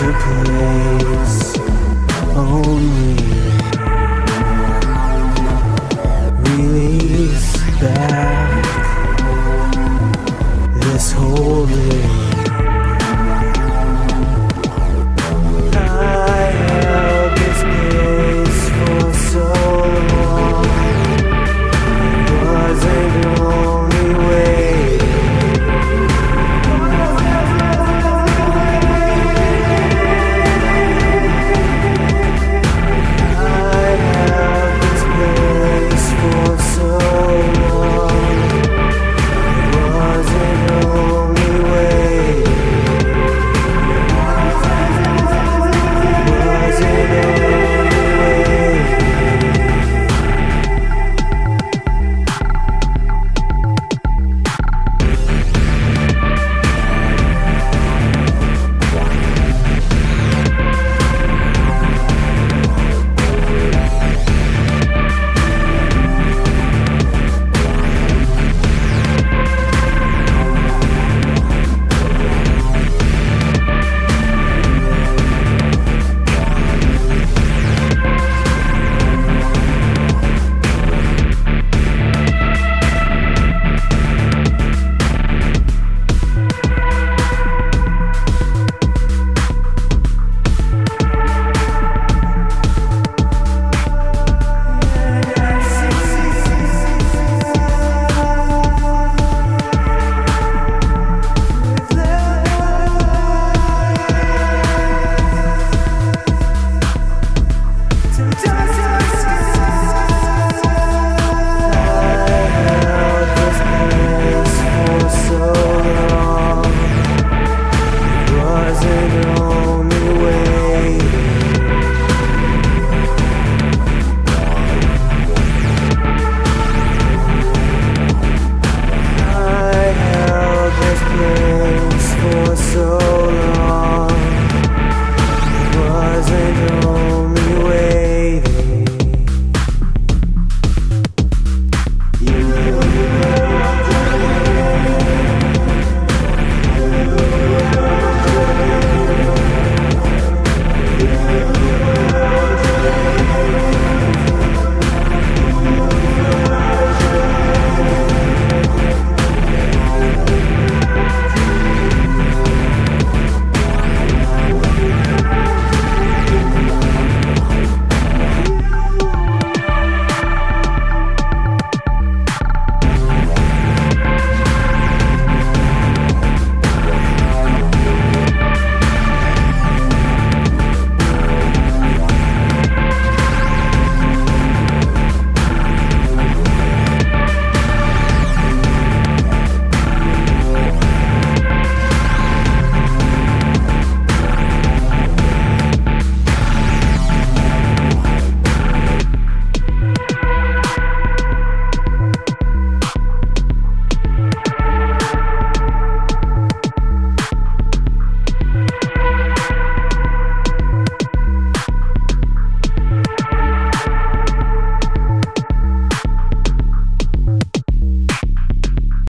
to play